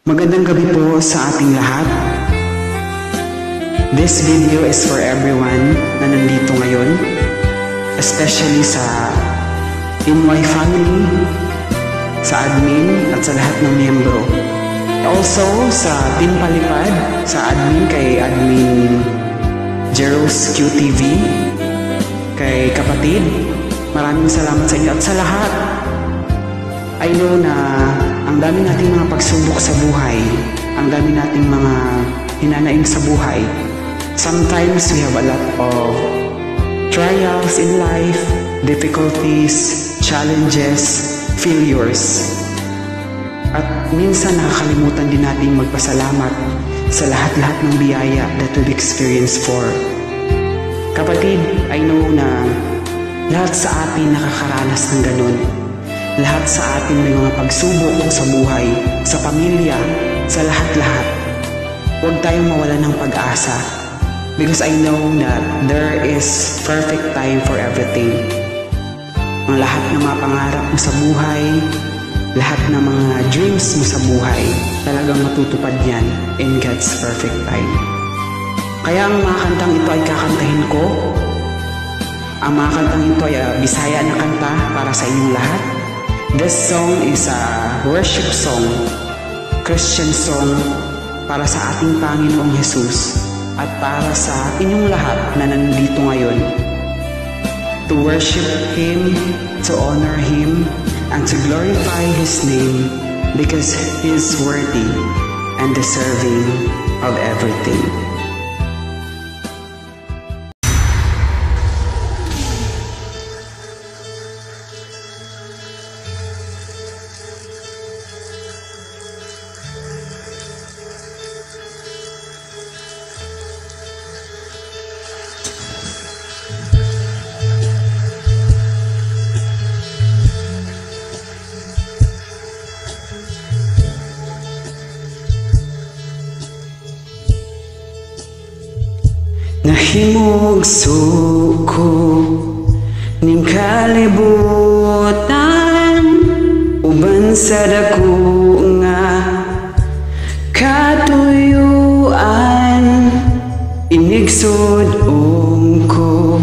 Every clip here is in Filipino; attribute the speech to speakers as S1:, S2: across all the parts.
S1: Magandang gabi po sa ating lahat. This video is for everyone na nandito ngayon, especially sa NY family, sa admin at sa lahat ng miyembro. Also sa Team Palipad, sa admin kay admin Jeros QTV, kay kapatid, maraming salamat sa inyo at sa lahat. I know na ang dami nating mga pagsubok sa buhay, ang dami nating mga hinanaing sa buhay. Sometimes we have a lot of trials in life, difficulties, challenges, failures. At minsan nakakalimutan din natin magpasalamat sa lahat-lahat ng biyaya that we've experienced for. Kapatid, I know na lahat sa atin nakakaranas ng ganun. Lahat sa atin may mga pagsubok sa buhay, sa pamilya, sa lahat-lahat. Huwag tayong mawala ng pag-asa because I know that there is perfect time for everything. Ang lahat ng mga pangarap mo sa buhay, lahat ng mga dreams mo sa buhay, talagang matutupad yan in God's perfect time. Kaya ang mga kantang ito ay kakantahin ko. Ang mga kantang ito ay uh, Bisaya na kanta para sa inyong lahat. This song is a worship song, Christian song para sa ating Panginoong Jesus at para sa inyong lahat na nandito ngayon. To worship Him, to honor Him, and to glorify His name because He is worthy and deserving of everything. Nahimog suko ning kalibutan uban sa dako nga katuyuan inigsod ko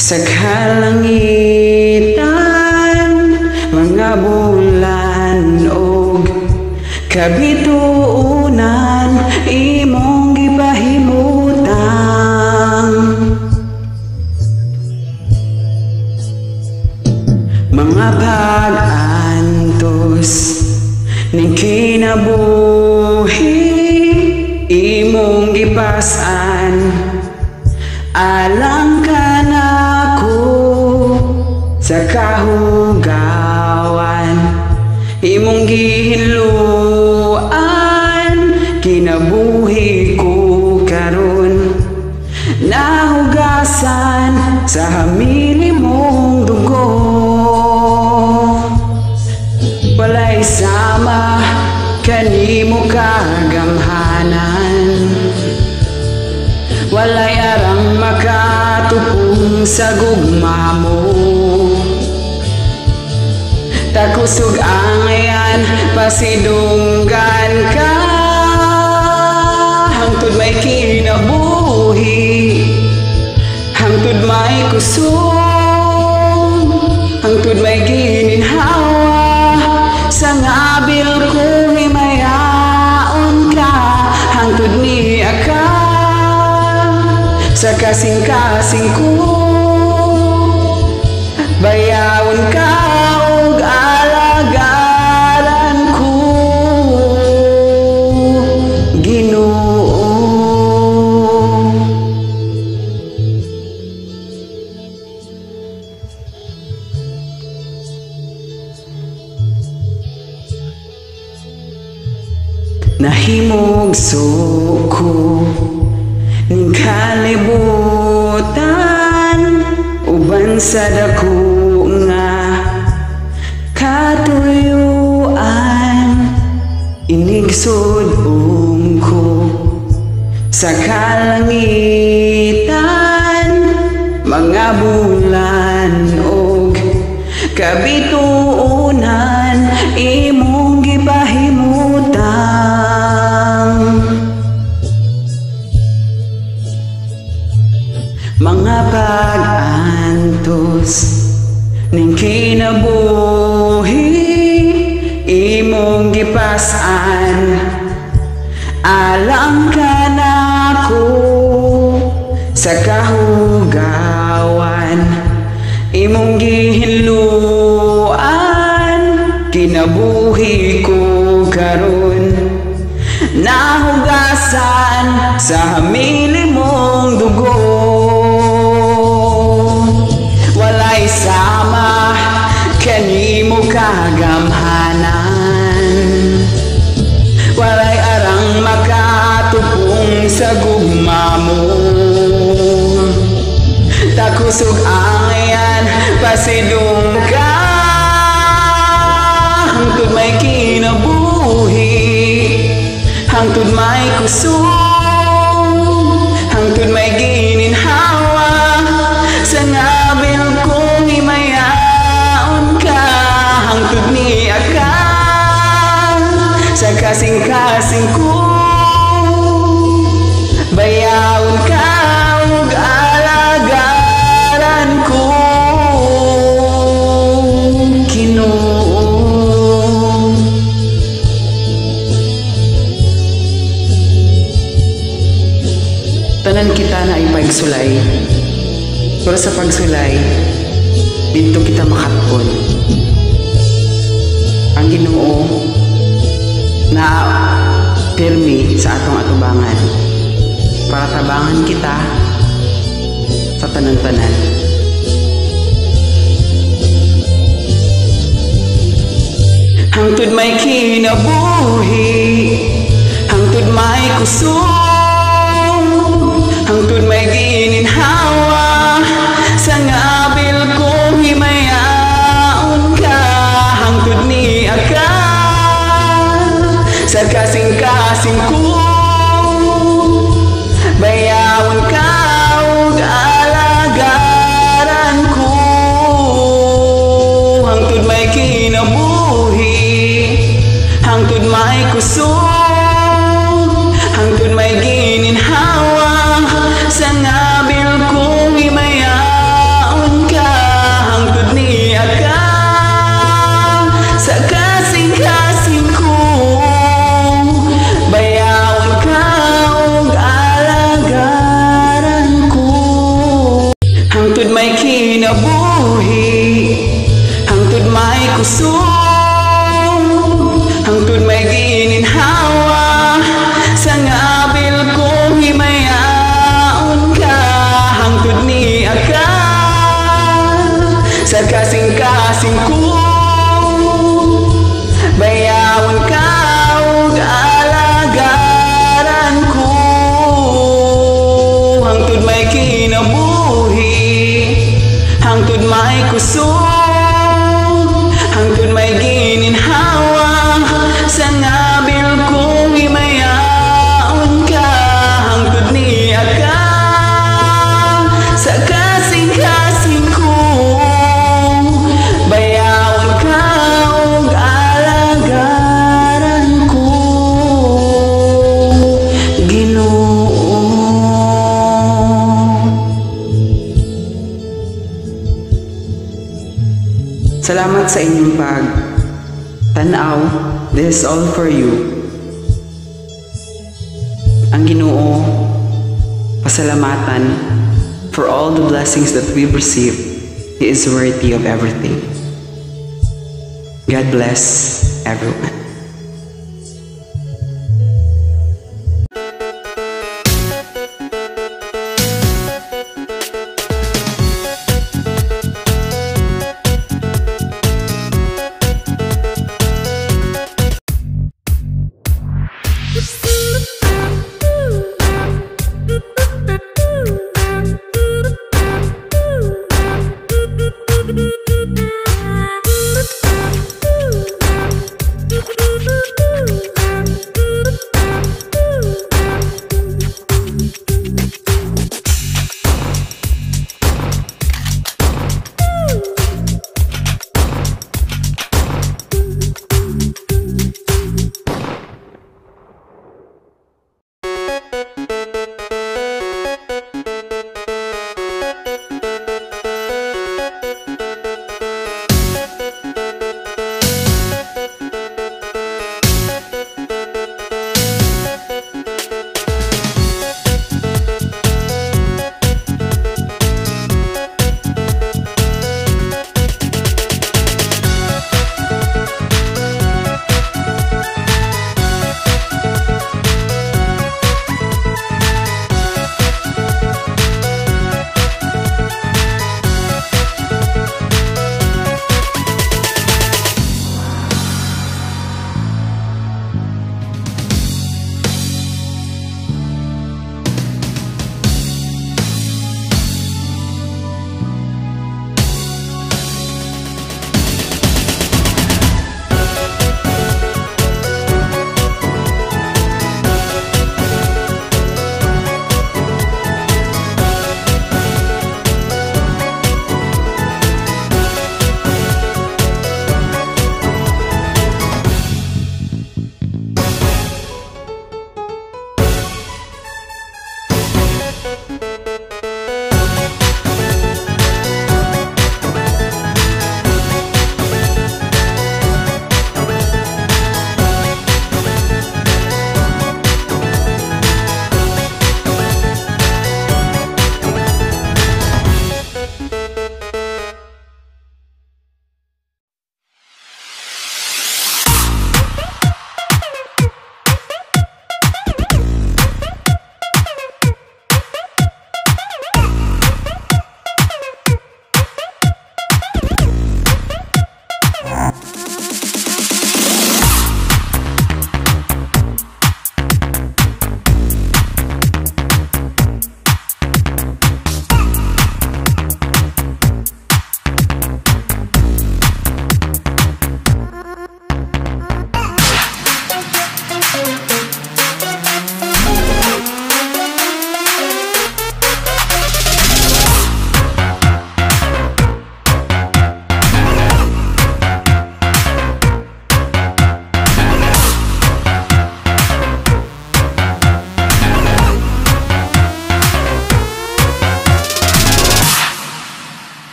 S1: sa kalangitan kinabuhi sa gugma mo. Takusog ang ayan pasidunggan ka. Hangtod may kinabuhi hangtod may kusog hangtod may gininhawa. Sa ngabil ko himayaon ka hangtod ni ka sa kasing-kasing ko bayawon ka og alagaran ko. Ginoo Nahimog suko ning kalibutan uban sa dako inigsod ko sa kalangitan mga bulan og kabituunan kasing-kasing ko. Bayaon ka ug alagalan ko. Kinoo Tanan kita na ay pagsulay. Pero sa pagsulay dito kita makatpon Ang Ginoo na pirmi sa atong atubangan para tabangan kita sa tanan-tanan. Hangtod may kinabuhi, hangtod may kusong, hangtod may gininhawa, is all for you. Ang Ginoo, pasalamatan for all the blessings that we've received. He is worthy of everything. God bless everyone.